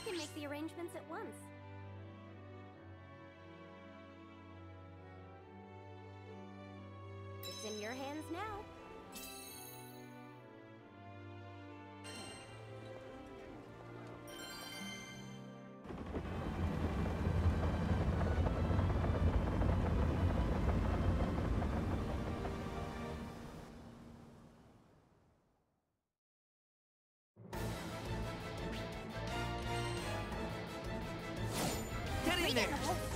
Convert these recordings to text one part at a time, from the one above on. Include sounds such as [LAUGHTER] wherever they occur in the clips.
I can make the arrangements at once. It's in your hands now. there.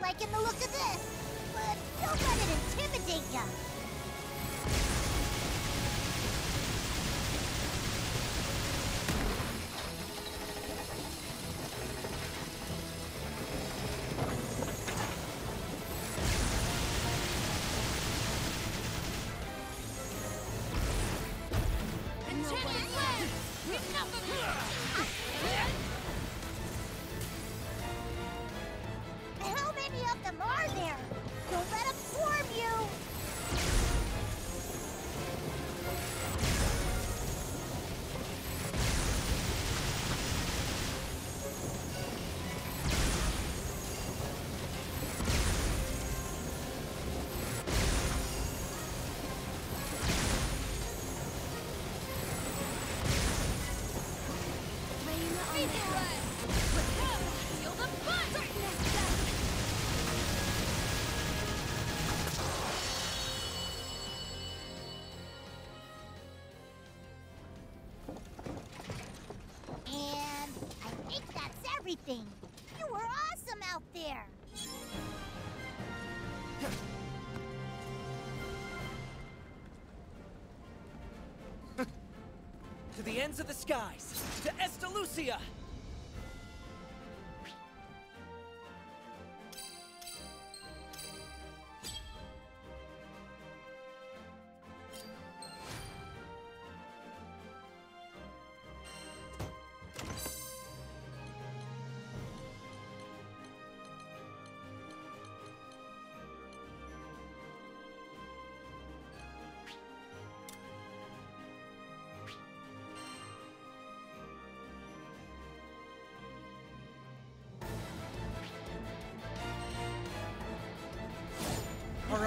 like in the look of this. everything. You were awesome out there. [LAUGHS] to the ends of the skies, to Estalucia!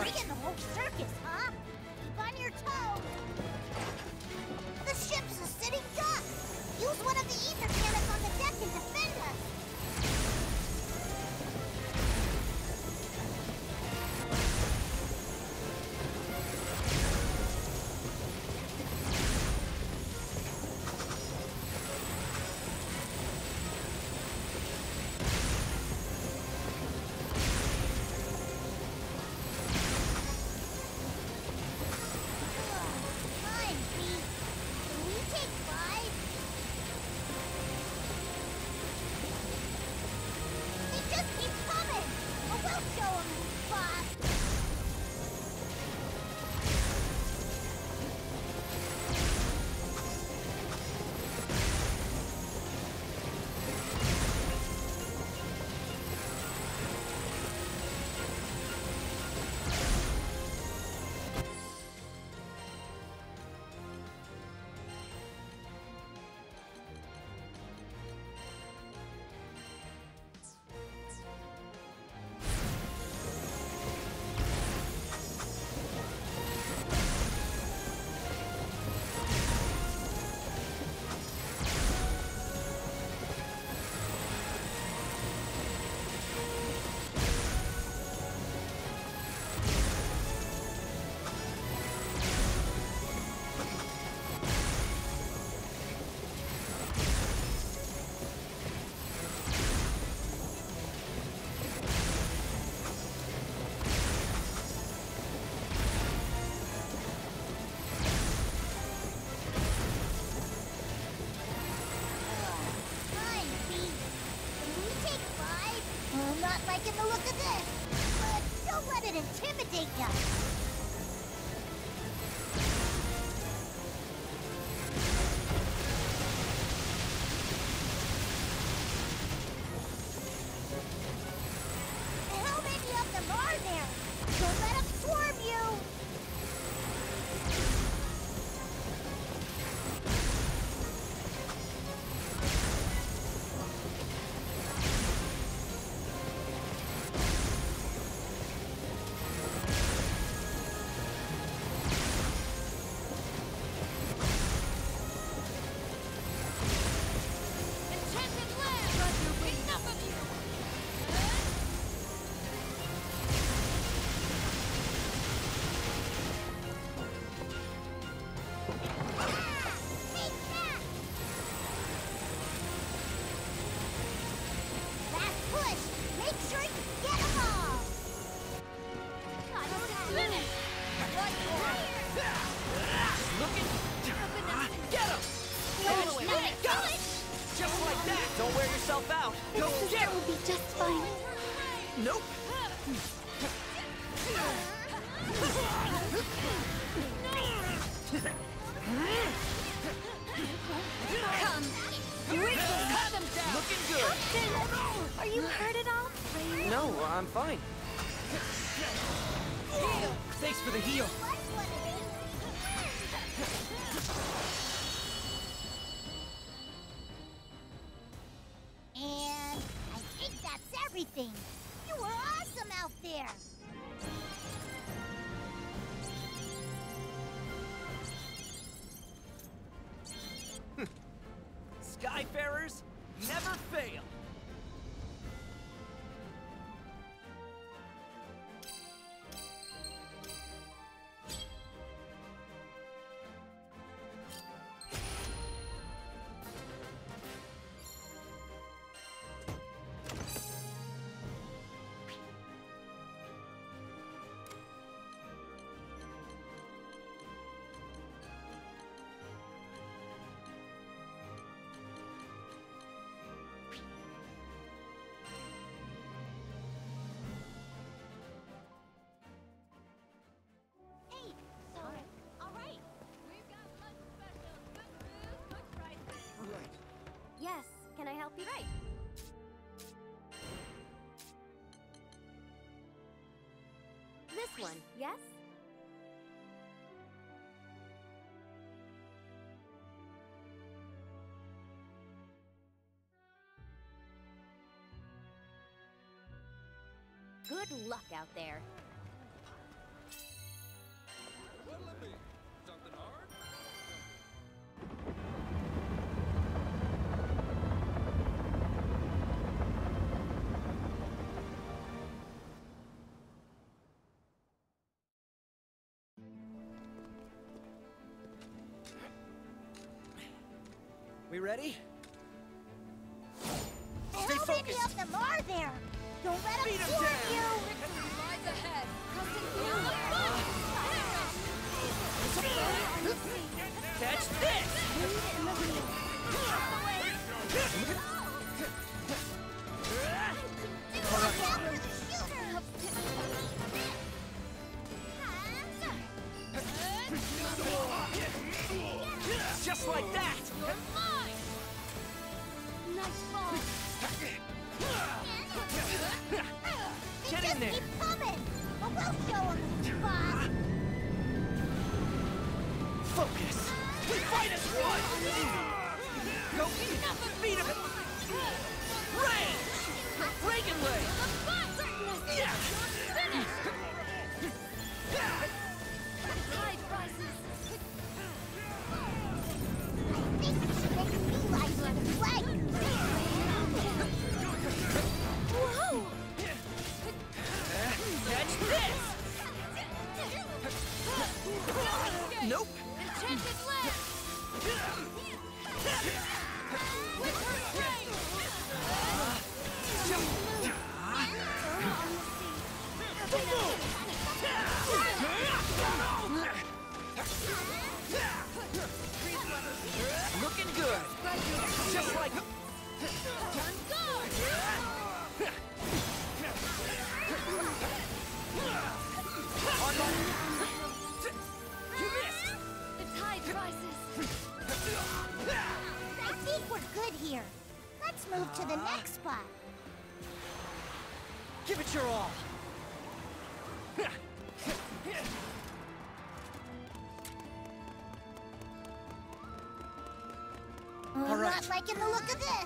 Right. the whole circus, huh? Keep on your toes. The ship's a sitting duck. Use one of Катя, ну вот can I help you Right. This one, yes? Good luck out there. We ready? Stay How focused. many of them are there? Don't let them Beat them down. you! nice fall. Get in there. Keep coming. but we'll show them, the spot. Focus. We fight as one. Go eat. Enough of me liking the look of this.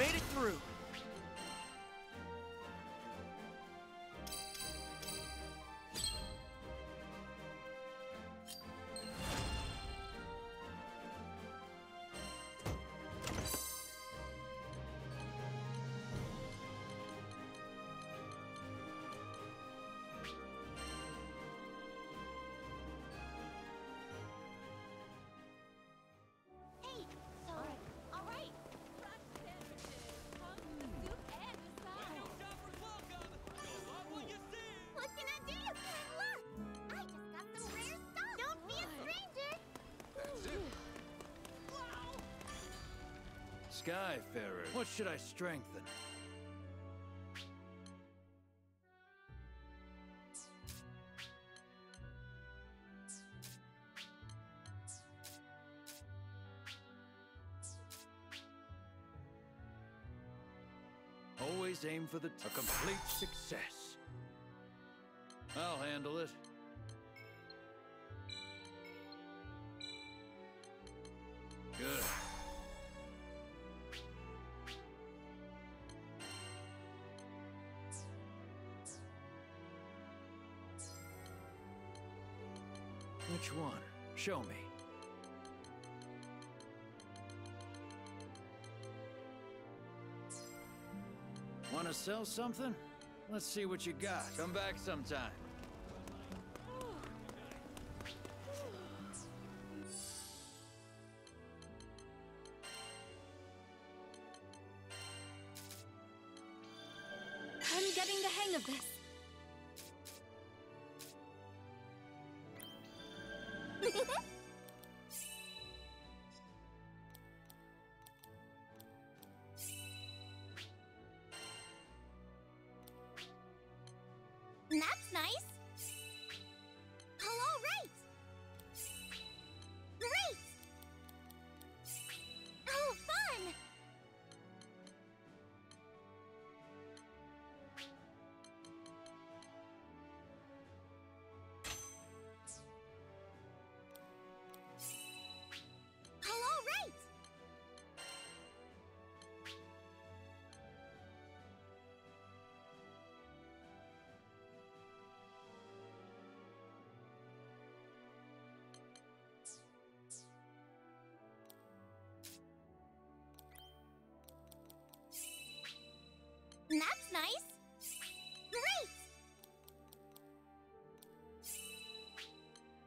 made it through. Skyfarer. What should I strengthen? Always aim for the a complete success. Show me. Want to sell something? Let's see what you got. Come back sometime. I'm getting the hang of this. That's nice. Great.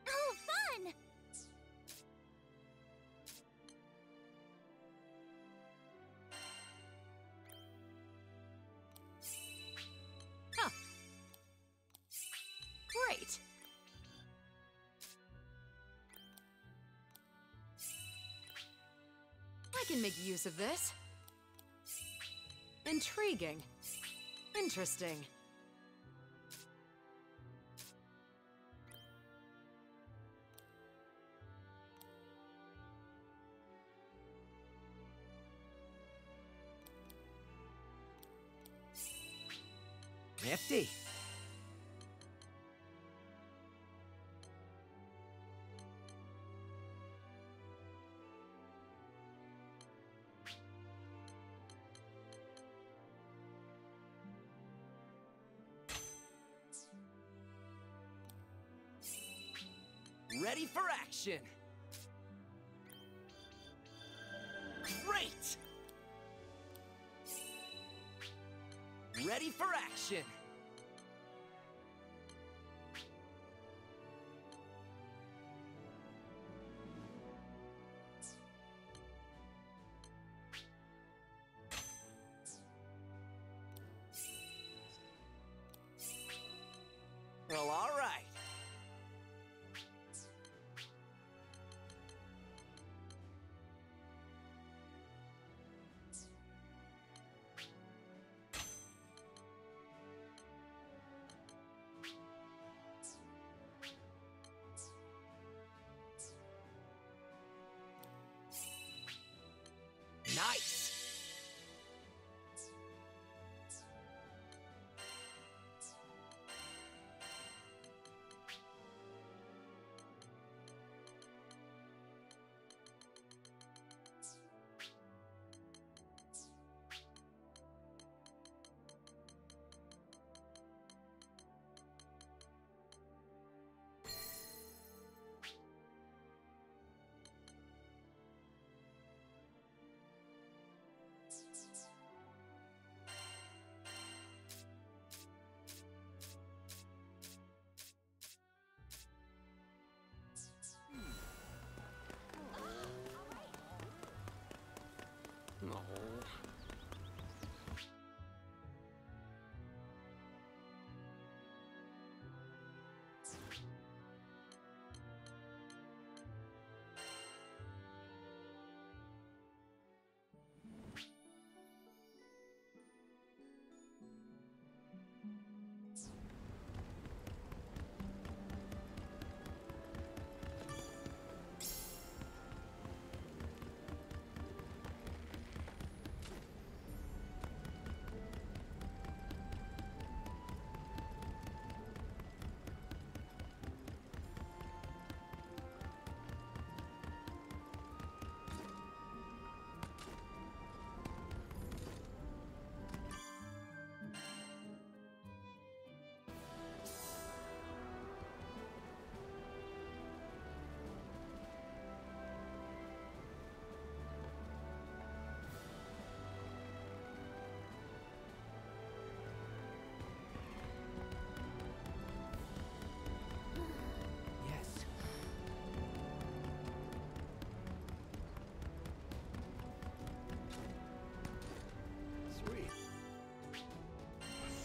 Oh, fun. Great. I can make use of this. Intriguing. Interesting. Nifty.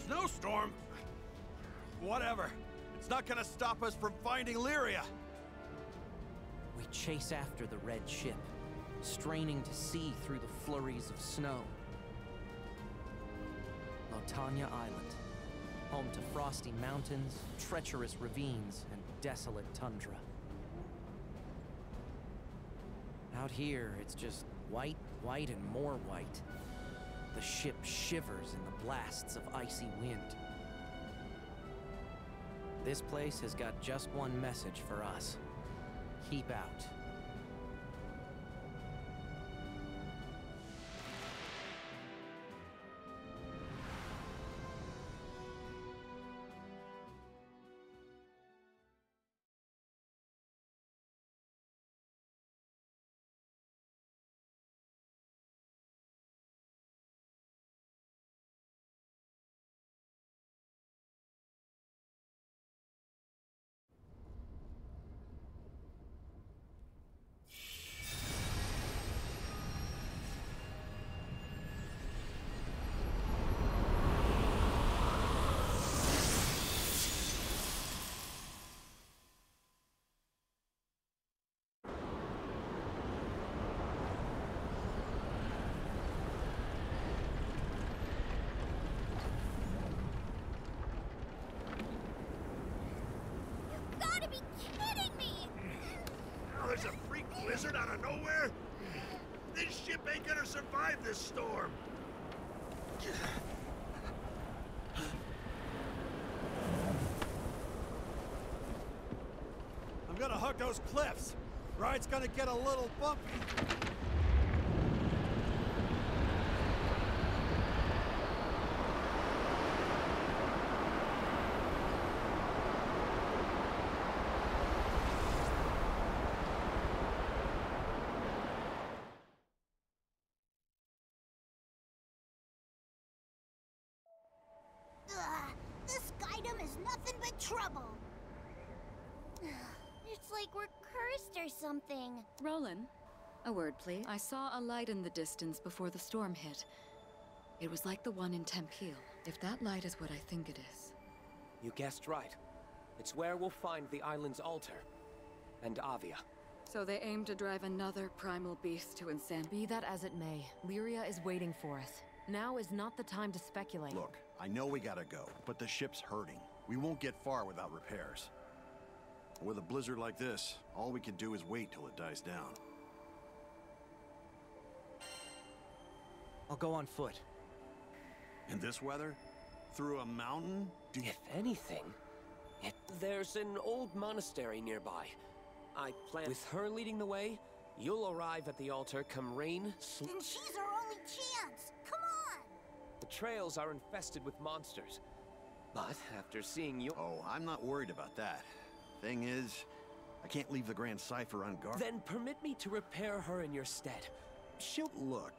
Snowstorm. Whatever. It's not gonna stop us from finding Lyria. We chase after the red ship, straining to see through the flurries of snow. Lotanya Island, home to frosty mountains, treacherous ravines, and desolate tundra. Out here, it's just white, white, and more white. The ship shivers in the blasts of icy wind. This place has got just one message for us. Keep out. There's a freak blizzard out of nowhere? This ship ain't gonna survive this storm. I'm gonna hug those cliffs. Ride's gonna get a little bumpy. Ugh, this Skydom is nothing but trouble. It's like we're or something. Rolan, a word, please. I saw a light in the distance before the storm hit. It was like the one in Tempeel. If that light is what I think it is. You guessed right. It's where we'll find the island's altar. And Avia. So they aim to drive another primal beast to insanity. Be that as it may, Lyria is waiting for us. Now is not the time to speculate. Look, I know we gotta go, but the ship's hurting. We won't get far without repairs. With a blizzard like this, all we can do is wait till it dies down. I'll go on foot. In this weather? Through a mountain? Do If anything, it, there's an old monastery nearby. I plan with her leading the way. You'll arrive at the altar come rain, sl- Then she's our only chance. Come on! The trails are infested with monsters. But after seeing you, Oh, I'm not worried about that. Thing is, I can't leave the Grand Cipher unguarded. then permit me to repair her in your stead. She'll Look,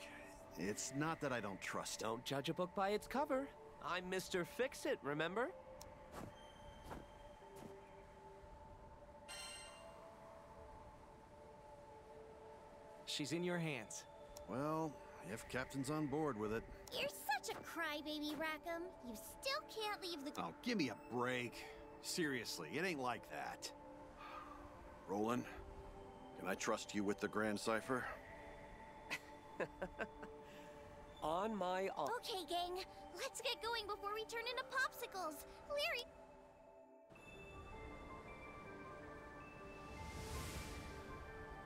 it's not that I don't trust him. don't judge a book by its cover. I'm Mr. Fix-It, remember? She's in your hands. Well, if Captain's on board with it. You're such a crybaby, Rackham. You still can't leave the. Oh, give me a break. Seriously, it ain't like that. Rolan, can I trust you with the Grand Cipher? [LAUGHS] On my honor. Okay, gang. Let's get going before we turn into popsicles. Leary.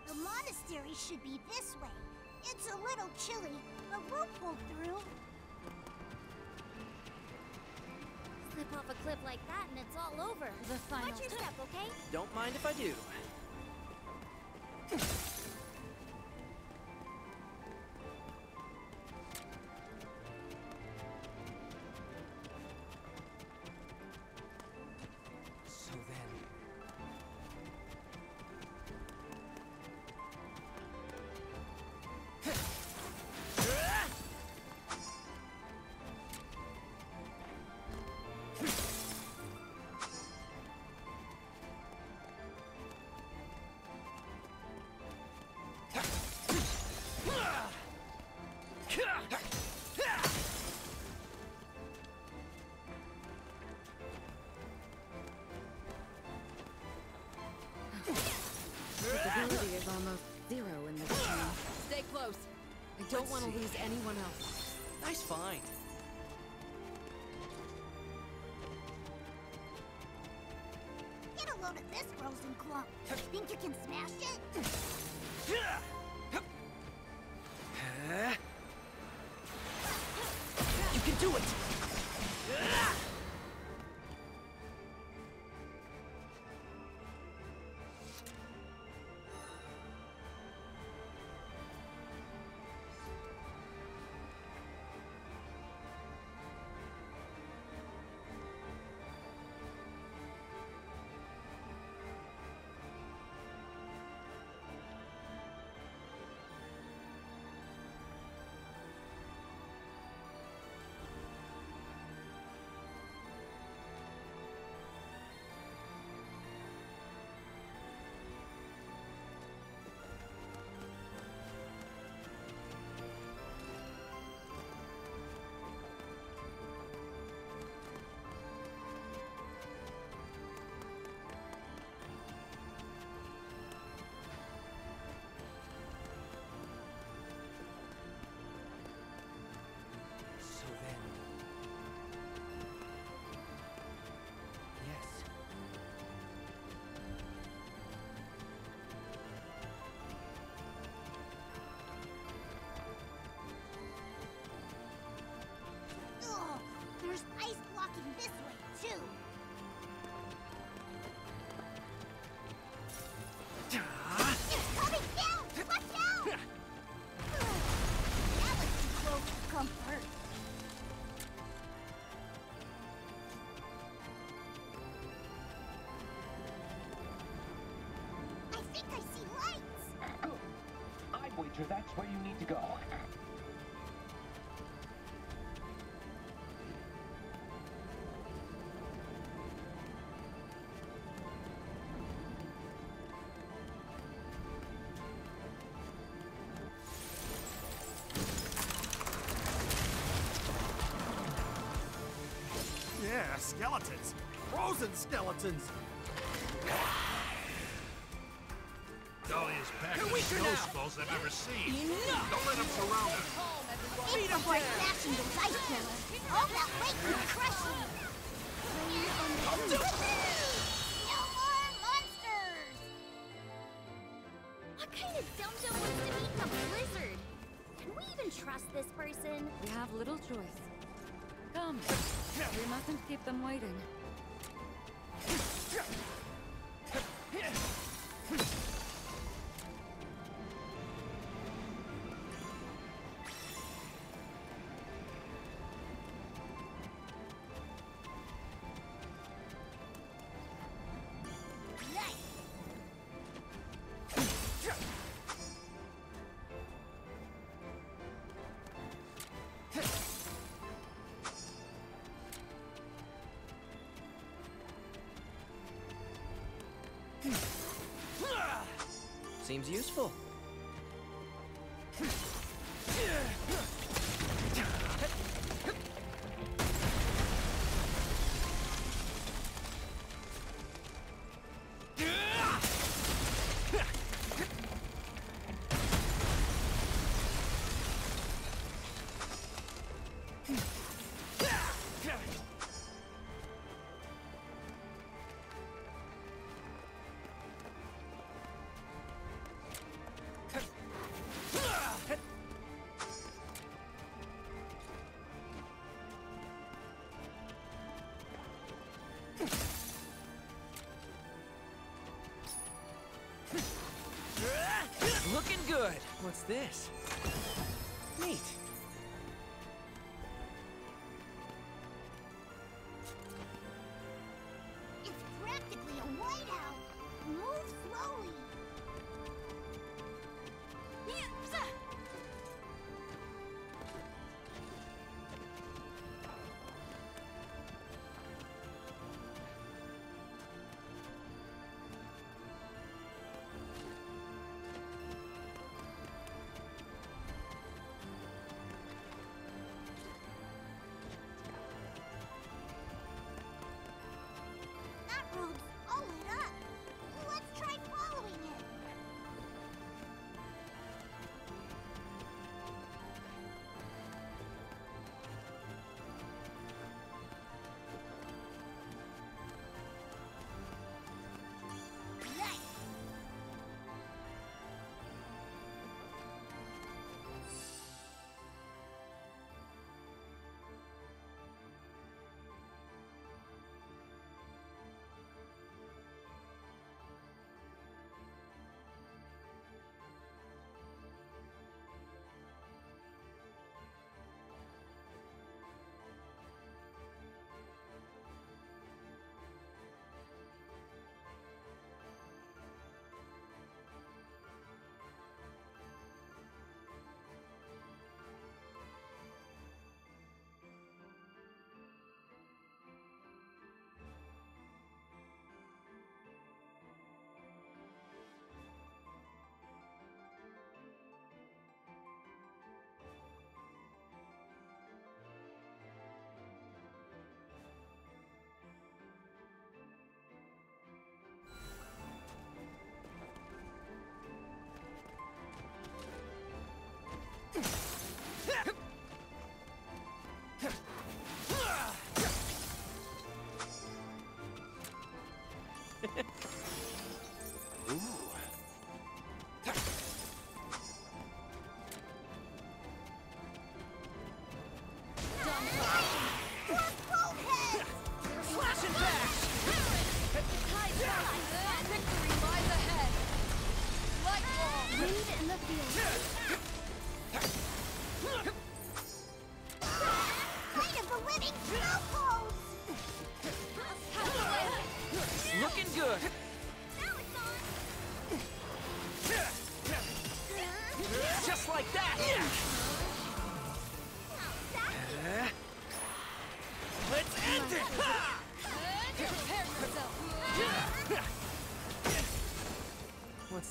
The monastery should be this way. It's a little chilly, but we'll pull through. Slip off a cliff like that and it's all over. The final Watch your step, okay? Don't mind if I do. Sanity is almost zero in this game. Stay close. I don't want to lose anyone else. Nice find. Get a load of this, frozen Clump. Think you can smash it? I'd that's where you need to go. Yeah, skeletons. Frozen skeletons. Pack of snow skulls I've ever seen. Don't let them surround us. It's before smashing the ice killer. All that weight could crush you. No more monsters! What kind of dum-dum wants to meet in a blizzard? Can we even trust this person? We have little choice. Come. We mustn't keep them waiting. Seems useful. Looking good. What's this?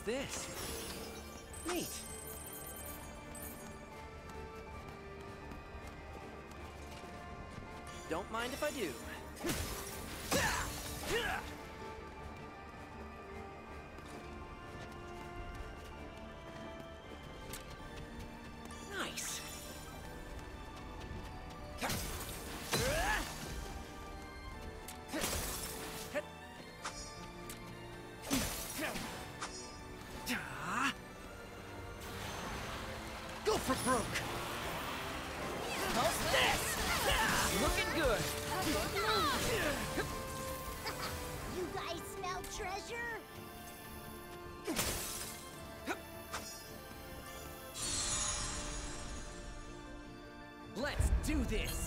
This? Neat. Don't mind if I do. For broke. How's this? Looking good. You guys smell treasure? Let's do this.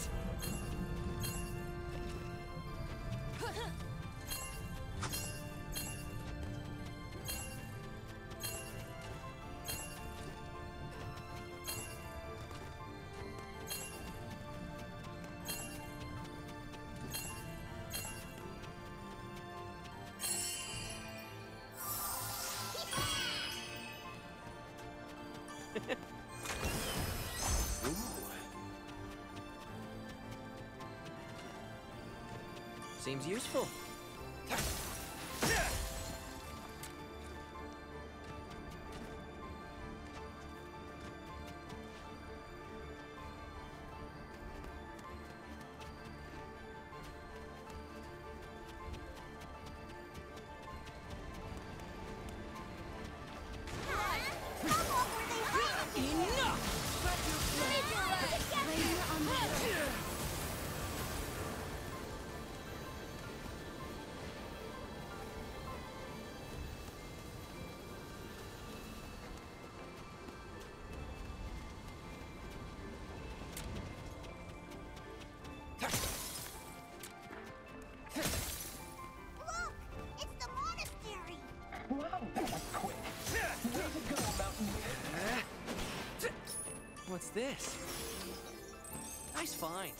Seems useful. What's this? Nice find.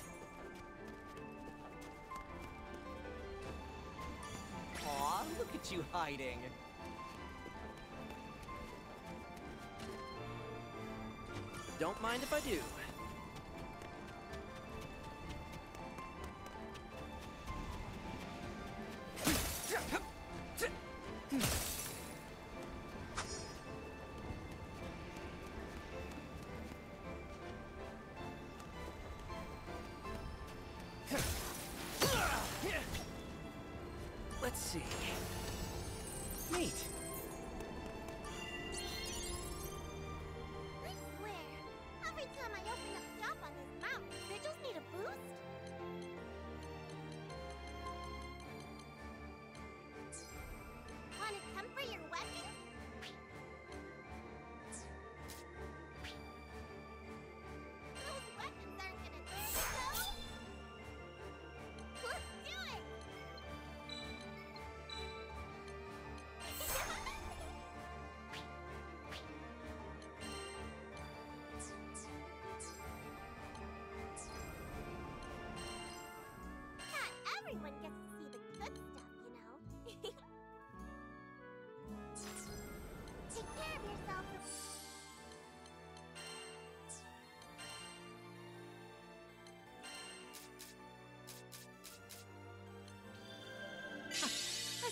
Aw, look at you hiding. Don't mind if I do.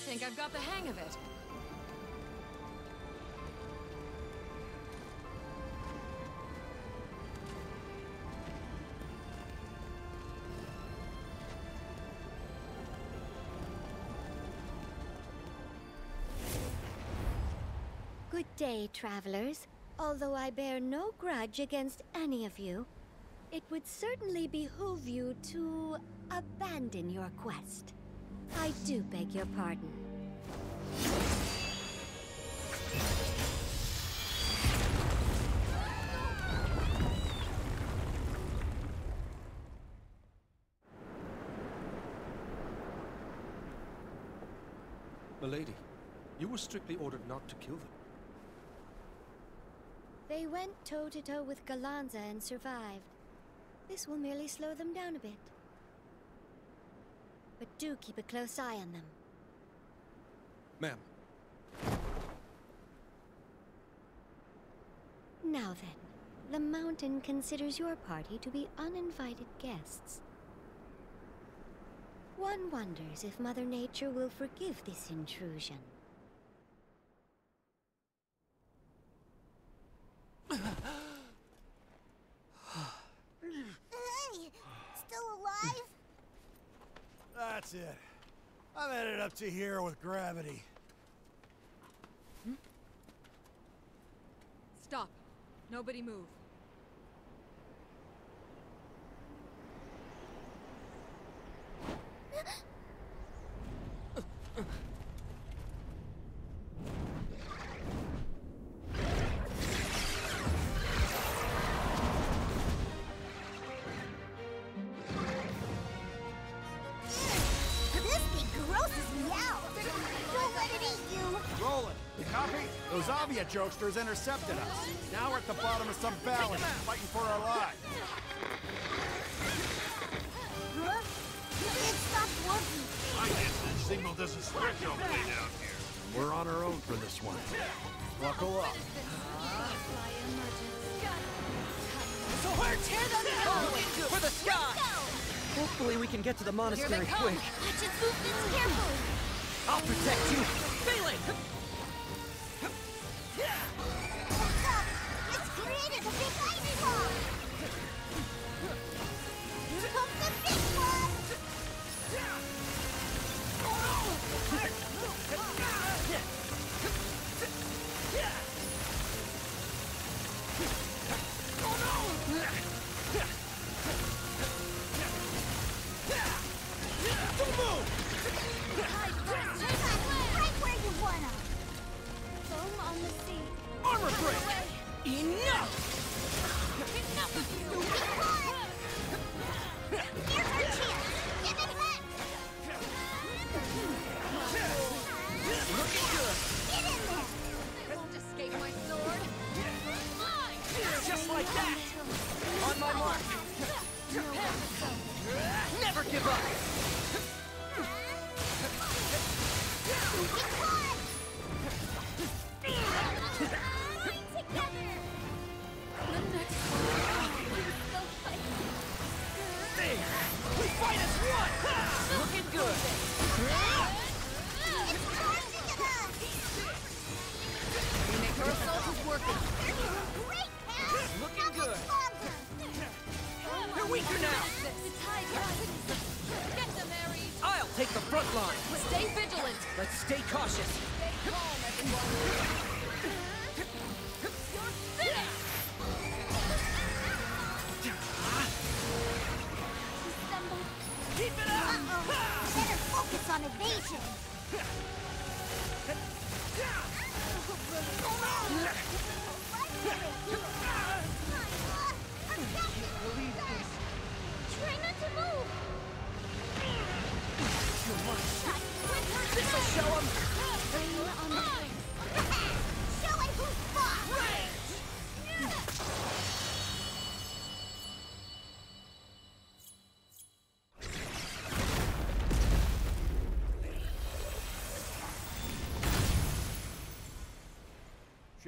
Think I've got the hang of it. Good day, travelers. Although I bear no grudge against any of you, it would certainly behoove you to abandon your quest. I do beg your pardon. Milady, you were strictly ordered not to kill them. They went toe-to-toe -to -toe with Galanza and survived. This will merely slow them down a bit. But do keep a close eye on them. Ma'am, Now then, the mountain considers your party to be uninvited guests. One wonders if Mother Nature will forgive this intrusion. [LAUGHS] Hey, still alive? It. I'm headed up to here with gravity. Hmm? Stop. Nobody move. Those Avia jokesters intercepted us. Now we're at the bottom of some valley, fighting for our lives. Huh? It stopped working. I guess this signal doesn't stretch all the way down here. We're on our own for this one. Buckle up. So hard! Tear them down! For the sky! Hopefully we can get to the monastery quick. Let's just move this carefully. I'll protect you! Failing!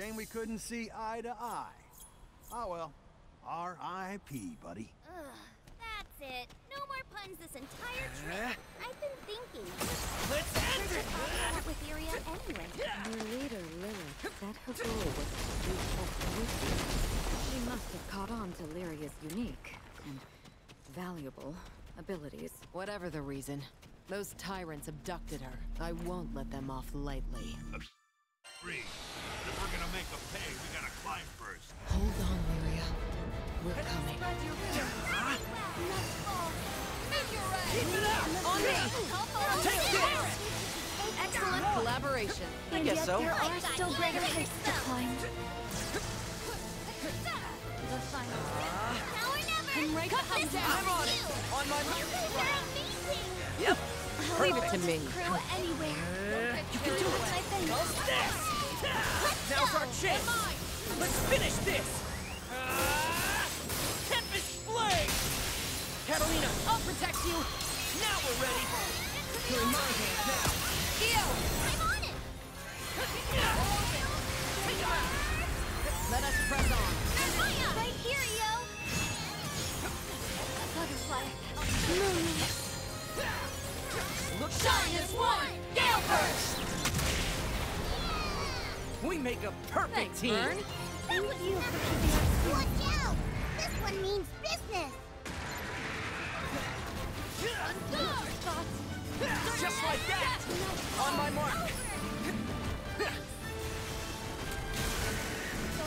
Shame we couldn't see eye to eye. Oh well. R.I.P., buddy. Ugh, that's it. No more puns this entire trip. Eh? I've been thinking. Let's end it. with Lyria anyway. Your leader, Lilith, said her goal was to reach Estalucia. She must have caught on to Lyria's unique and valuable abilities. Whatever the reason, those tyrants abducted her. I won't let them off lightly. So. There are still greater heights to climb. The final Now or never! I'm right Cut behind this you. I'm on it. On my You mark. guys are amazing! Yep! Leave it to me. Crew anywhere. You can do it. I think. Now's our chance. Let's finish this. Ah! Tempest Blade! Catalina, I'll protect you. now we're ready. You're in my hands now. Heal. Let us press on. Right here, yo! Butterfly. Look Shine as one! Gale burst! We make a perfect Thanks, team. That was you. Watch out! This one means business! Just like that. On my mark.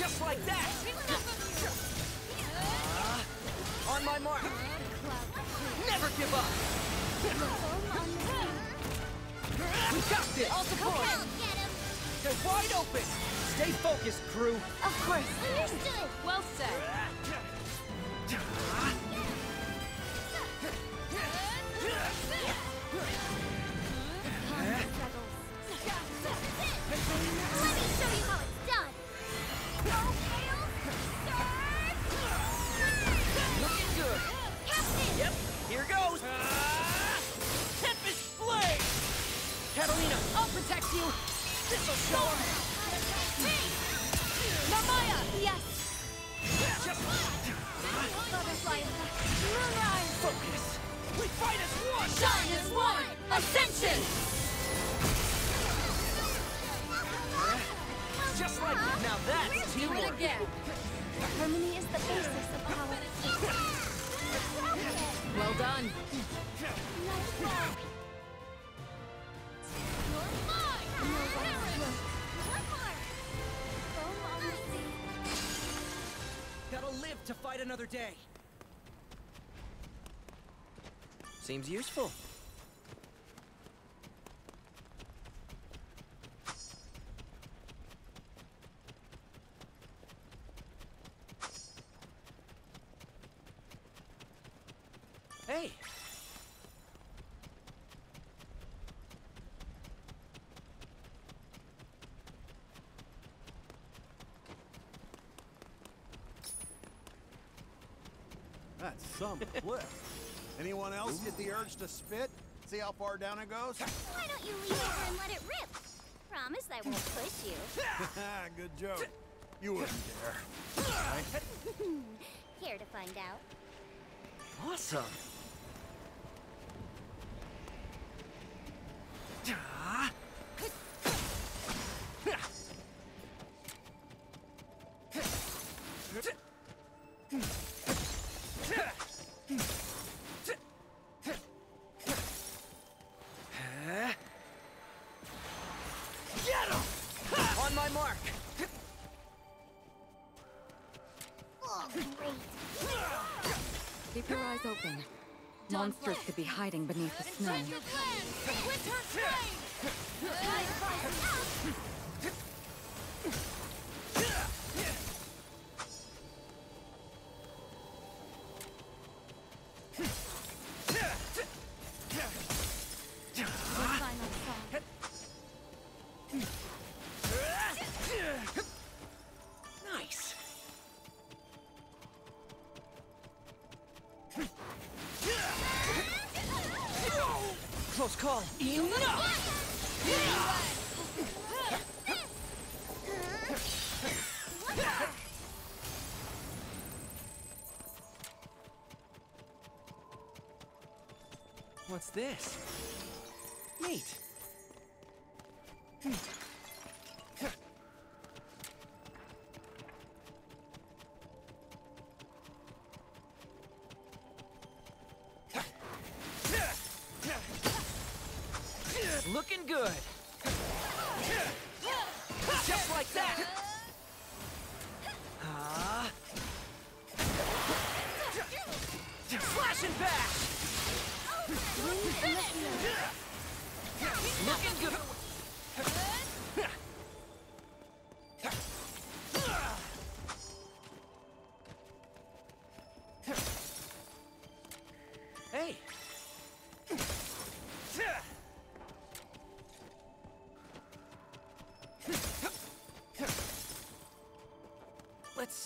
Just like that! Ah, on my mark! Never give up! We got this! All support. I'll get him. They're wide open! Stay focused, crew! Of course. Understood. Well said. Ah. You. this'll show 'em. Namaya. Yes. Just Butterfly effect. Moonrise. focus! We fight as one! Shine as one. Ascension. Just like now that's Do it teamwork! again. Harmony is the basis of power. [LAUGHS] Well done. Live to fight another day. Seems useful. Hey, That's some cliff. Anyone else get the urge to spit? See how far down it goes? Why don't you lean over and let it rip? Promise I won't push you. [LAUGHS] Good joke. You wouldn't dare. [LAUGHS] Care to find out? Awesome. [LAUGHS] call. Enough! What's this?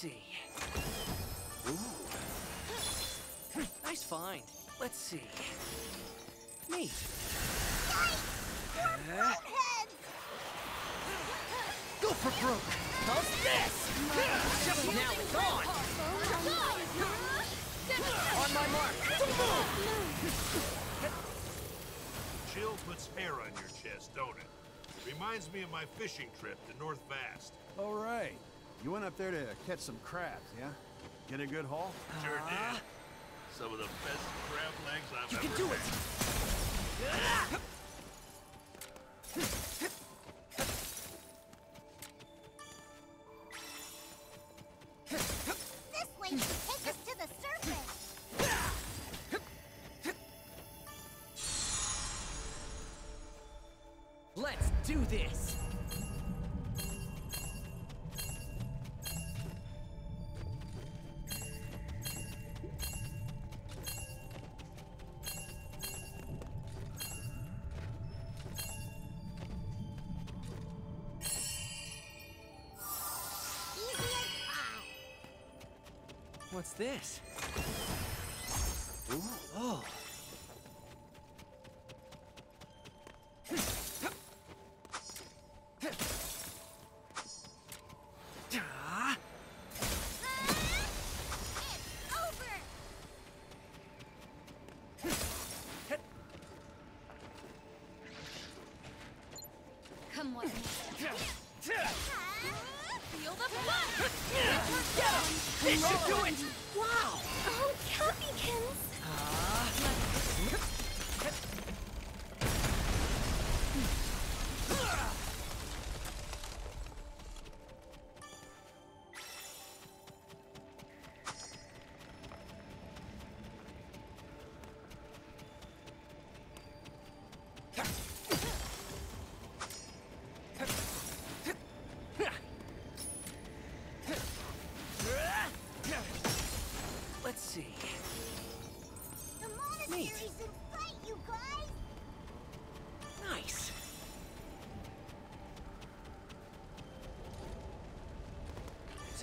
See. Ooh. Nice find. Let's see. Neat. Uh, Go for broke. How's this? Just now it's on. On my mark. Chill puts hair on your chest, don't it? Reminds me of my fishing trip to North Vast. All right. You went up there to catch some crabs, yeah? Get a good haul? Sure did. Some of the best crab legs I've ever had. You ever can do it. had. This way should What's this? Ooh, oh.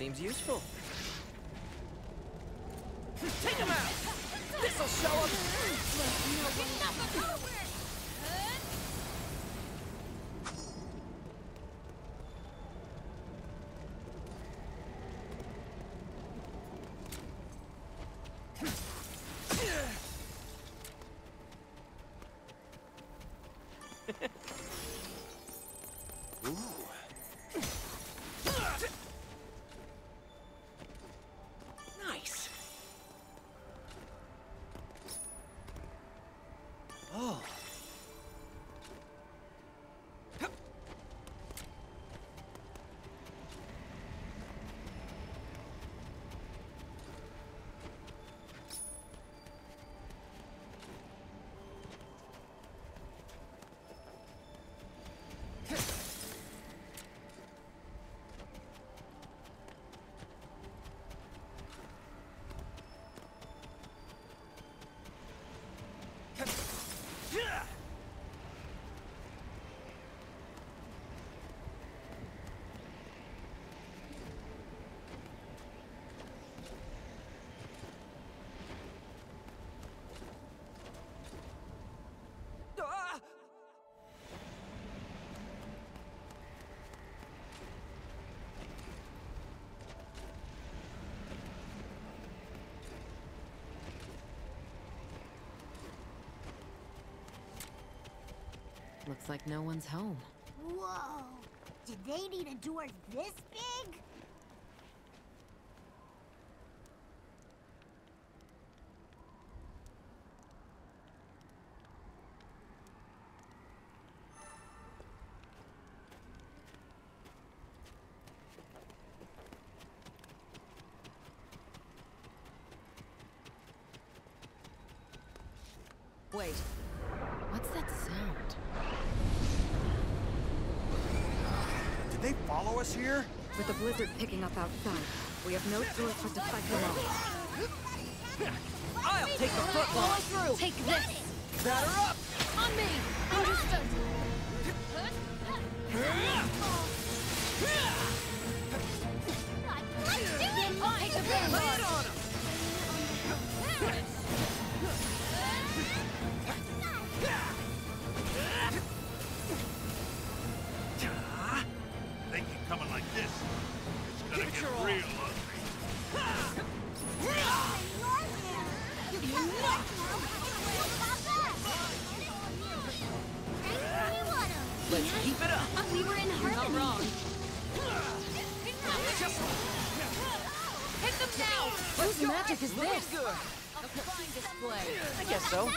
Seems useful. Yeah! Looks like no one's home. Whoa! Did they need a door this big? Wait. What's that sound? Did they follow us here? With the blizzard up outside, we have no choice but to fight them off. I'll take the football. Take this! Batter up. On me! Magic is this? A fine display. I guess so.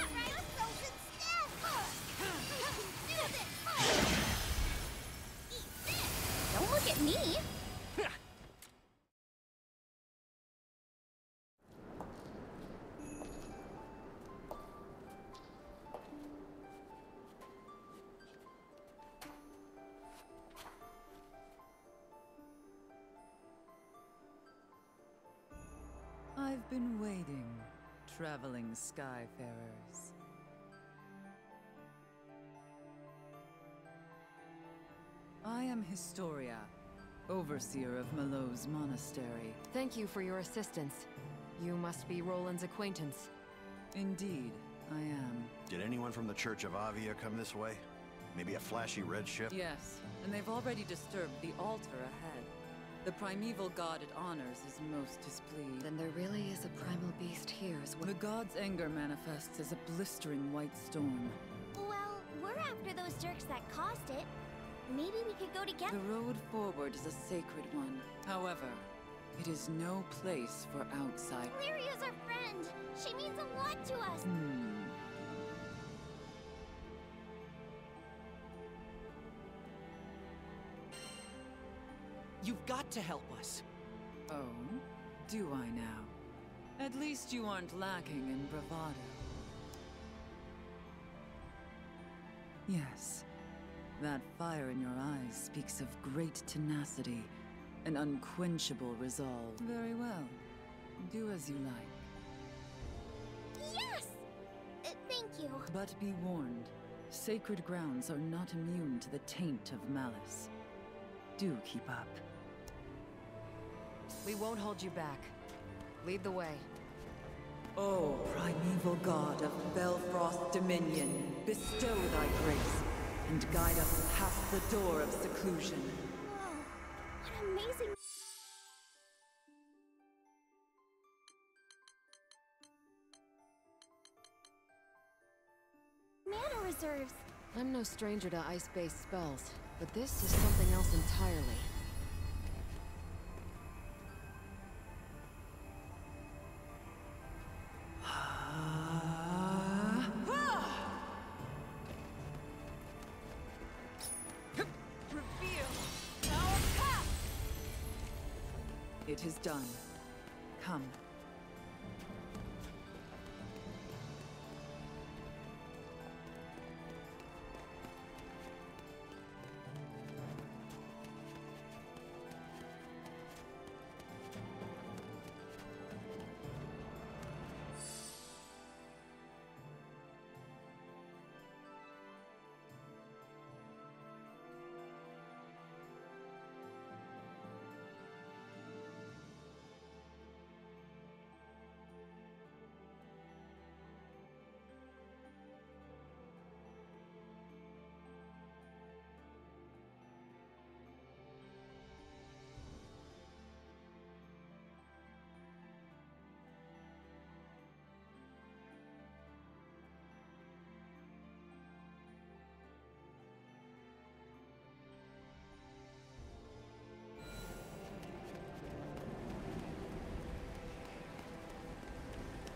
Been waiting, traveling skyfarers. I am Historia, overseer of Melo's monastery. Thank you for your assistance. You must be Rolan's acquaintance. Indeed, I am. Did anyone from the Church of Avia come this way? Maybe a flashy red ship? Yes, and they've already disturbed the altar ahead. The primeval god it honors is most displeased. Then there really is a primal beast here as well. The god's anger manifests as a blistering white storm. Well, we're after those jerks that caused it. Maybe we could go together. The road forward is a sacred one. However, it is no place for outside. Lyria's our friend. She means a lot to us. Hmm. You've got to help us. Oh? Do I now? At least you aren't lacking in bravado. Yes. That fire in your eyes speaks of great tenacity, an unquenchable resolve. Very well. Do as you like. Yes! Uh, thank you. But be warned, sacred grounds are not immune to the taint of malice. Do keep up. We won't hold you back. Lead the way. O primeval god of Belfrost dominion, bestow thy grace, and guide us past the door of seclusion. Whoa, what amazing... Mana reserves. I'm no stranger to ice-based spells, but this is something else entirely.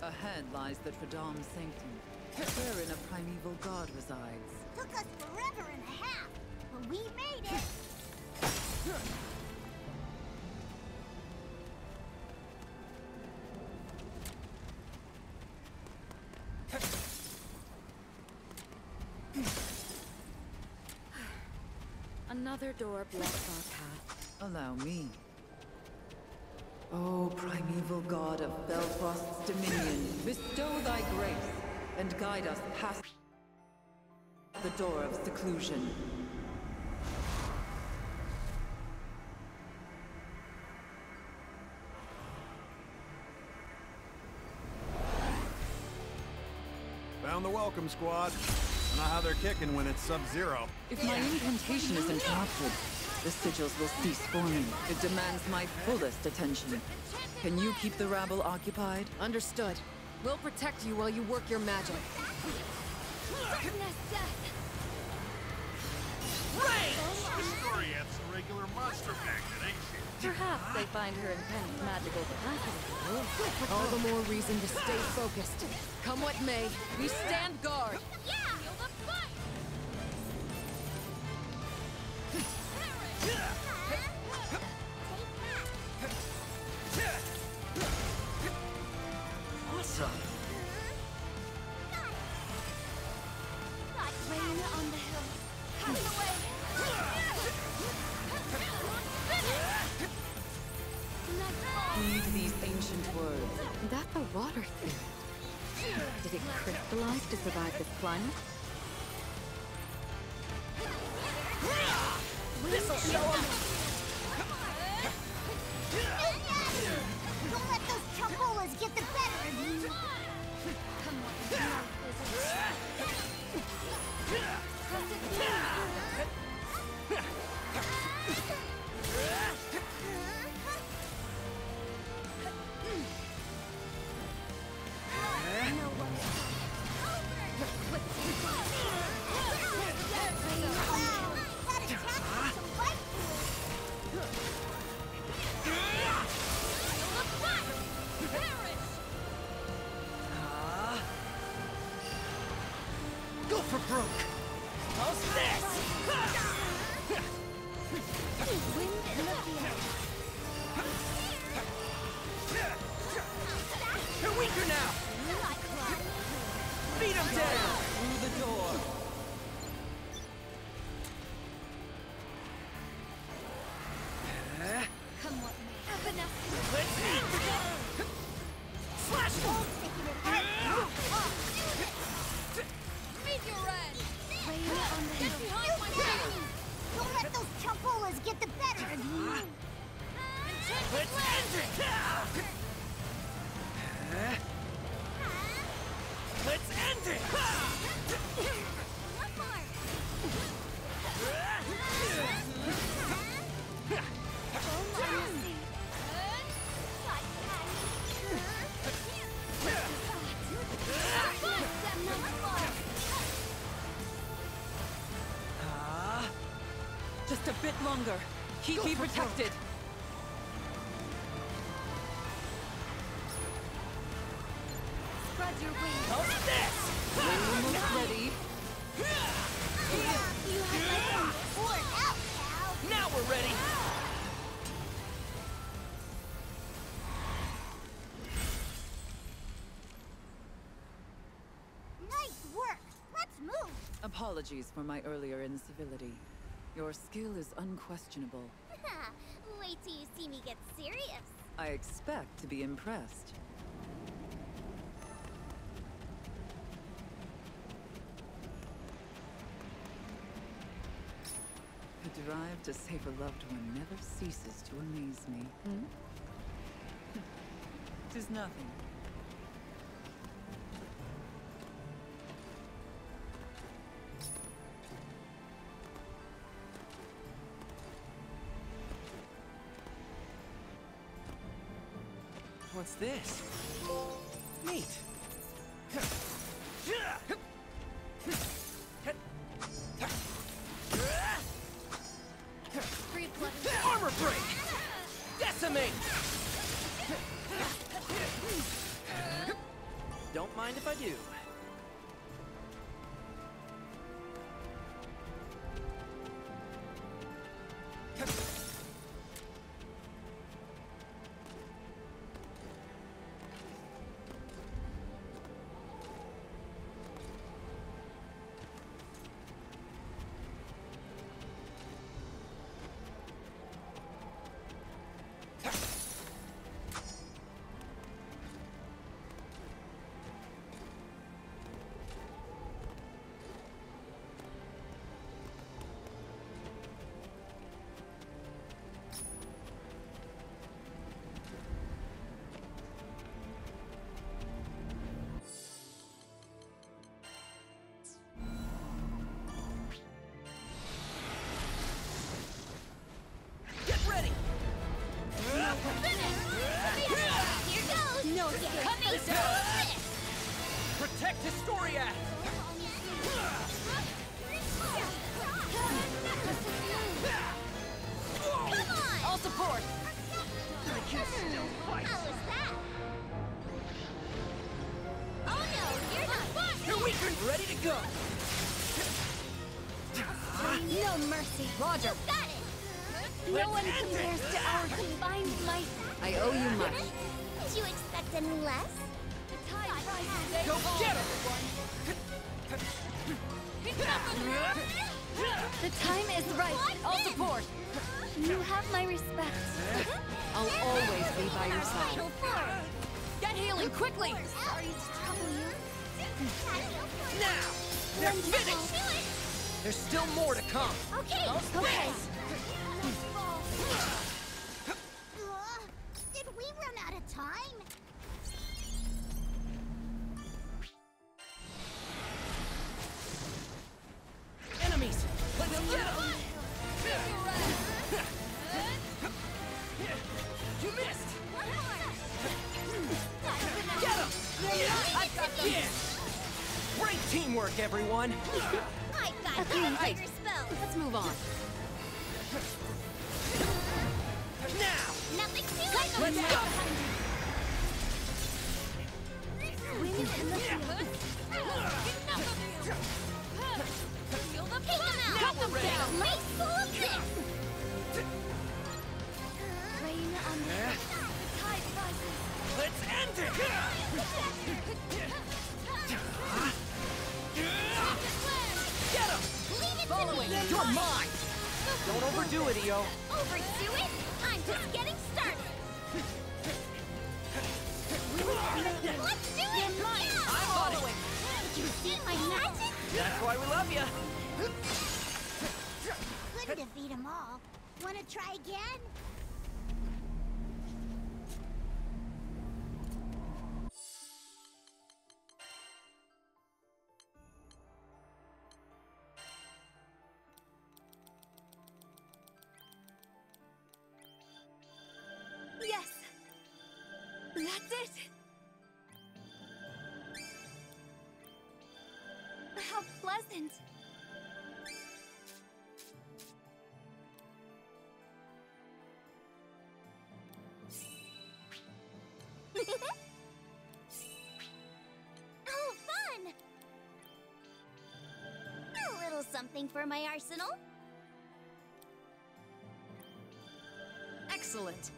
Ahead lies the Tradam Sanctum, wherein a primeval god resides. Took us forever and a half, but we made it! Another door blocks our path. Allow me. O primeval god of Belfrost's dominion, bestow thy grace and guide us past the door of seclusion. Found the welcome squad. I know how they're kicking when it's sub-zero. If my incantation is interrupted, the sigils will cease forming. It demands my fullest attention. Can you keep the rabble occupied? Understood. We'll protect you while you work your magic. Historiette's a regular monster magnet, ain't she? Perhaps they find her intense magical capacity. All the more reason to stay focused. Come what may, we stand guard. Yeah! Through the door. Be protected. Spread your wings. This? Ready. You have out. Now we're ready. Nice work. Let's move. Apologies for my earlier incivility. Your skill is unquestionable serious. I expect to be impressed. The drive to save a loved one never ceases to amaze me. Hmm? [LAUGHS] Tis nothing. What's this? That's it! How pleasant! [LAUGHS] oh, fun! A little something for my arsenal. Excellent.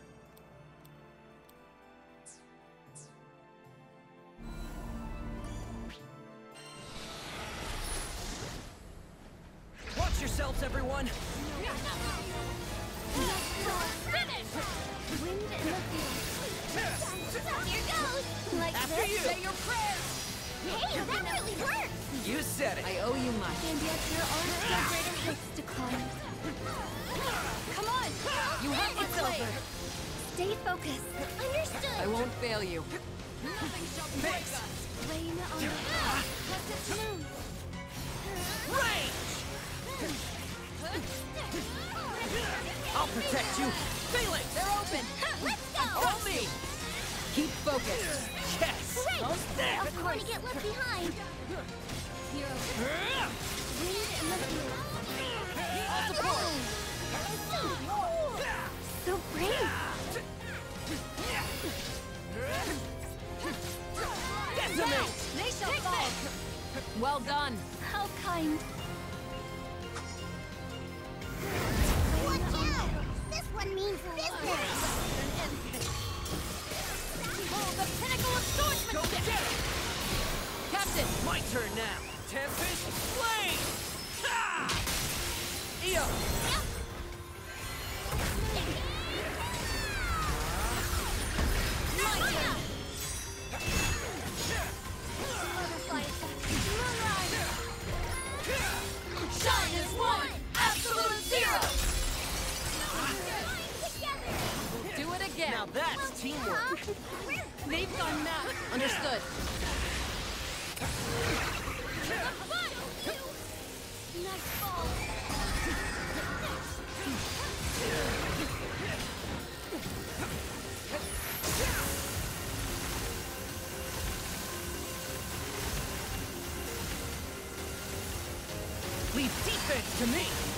Leave defense to me!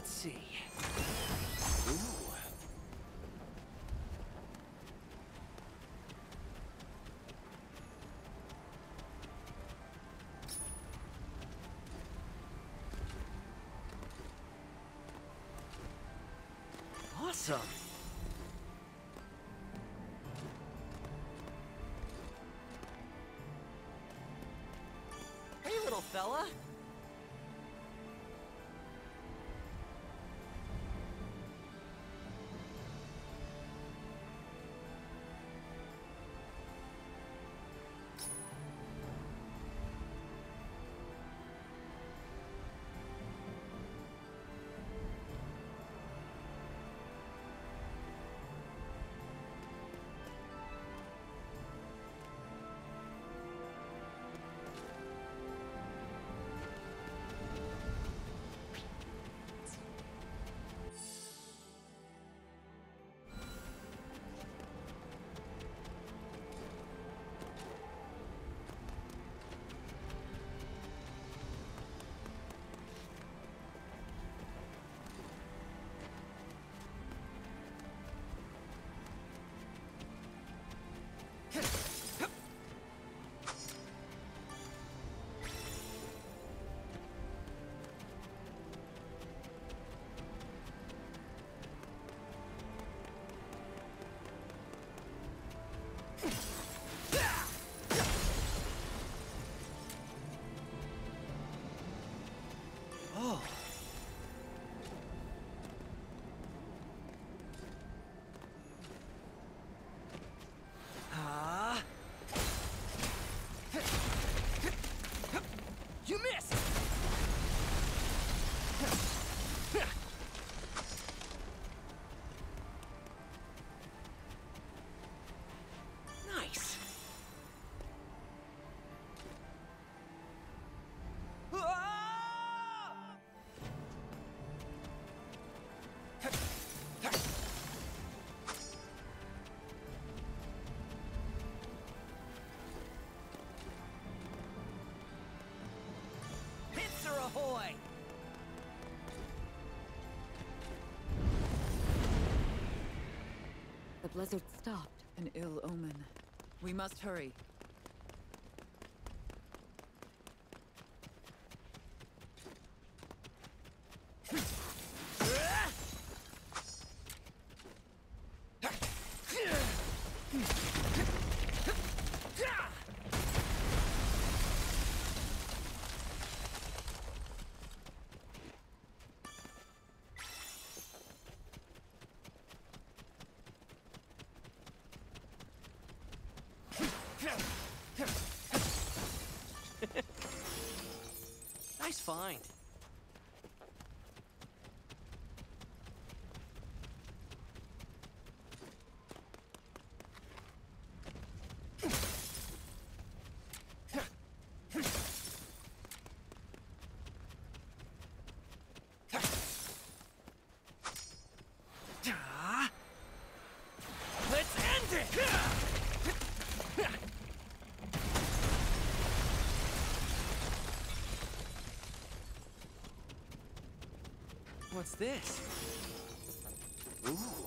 Let's see. Ooh. Awesome. Hey, little fella. Pincer ahoy! The blizzard stopped. An ill omen. We must hurry. Nice find. Ah. Let's end it! What's this? Ooh.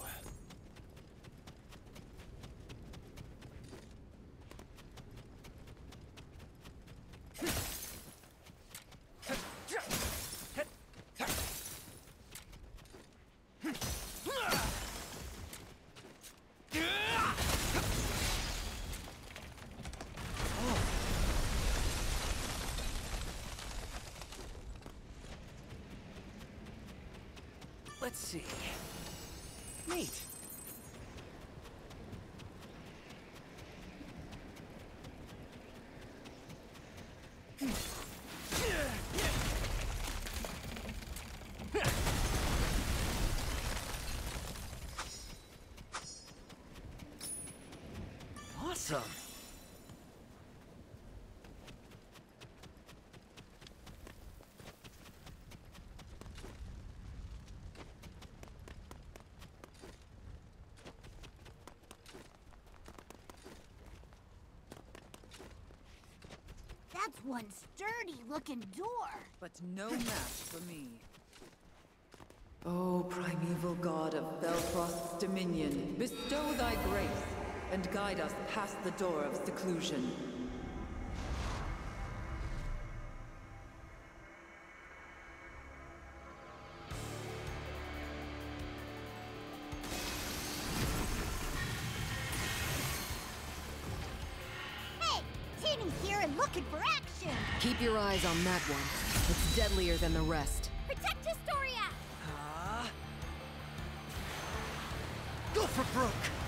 Let's see. Neat. Awesome. That's one sturdy looking door. But no match for me. O primeval god of Belfrost's dominion, bestow thy grace and guide us past the door of seclusion. Keep your eyes on that one. It's deadlier than the rest. Protect Historia! Ah. Go for broke!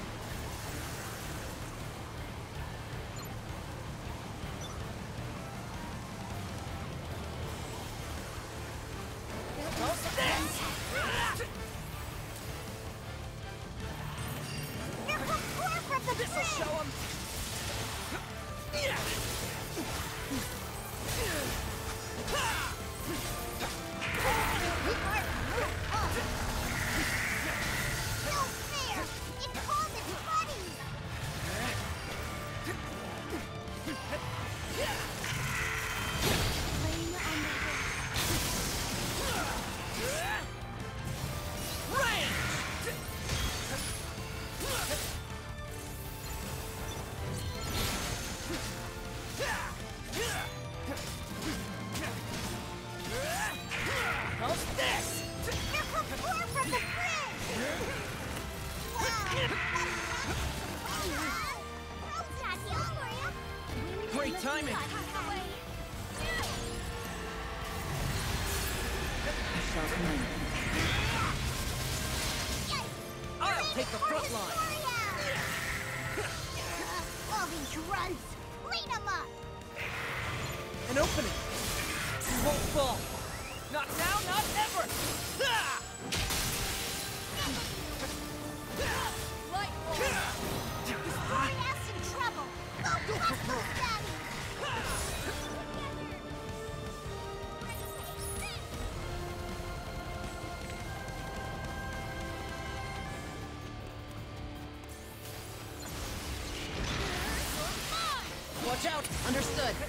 Watch out! Understood.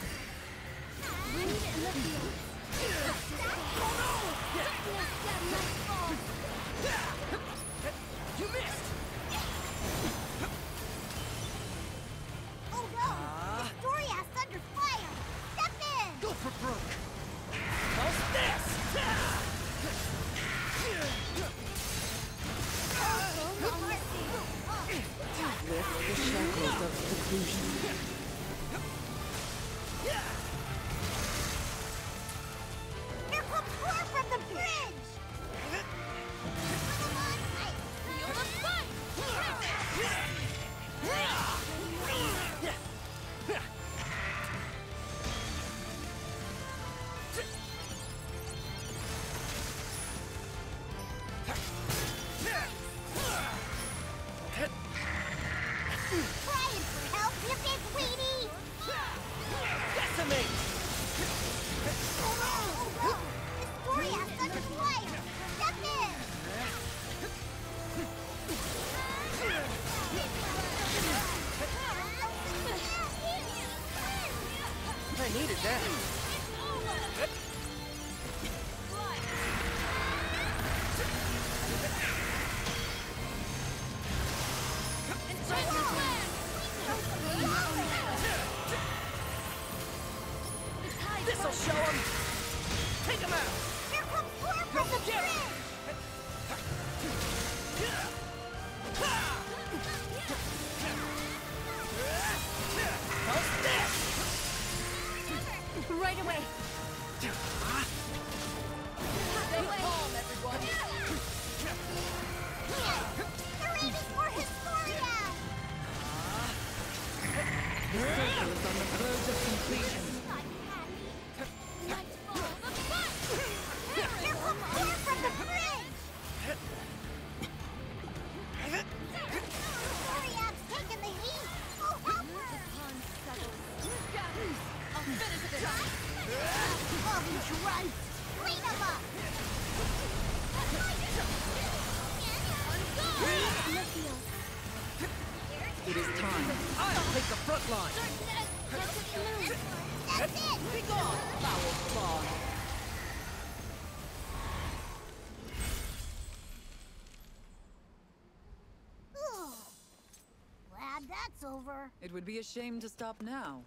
would be a shame to stop now.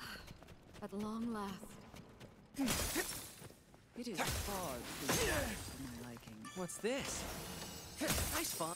[SIGHS] At long last. it is far too for my liking. What's this? Nice fun.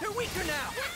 They're weaker now!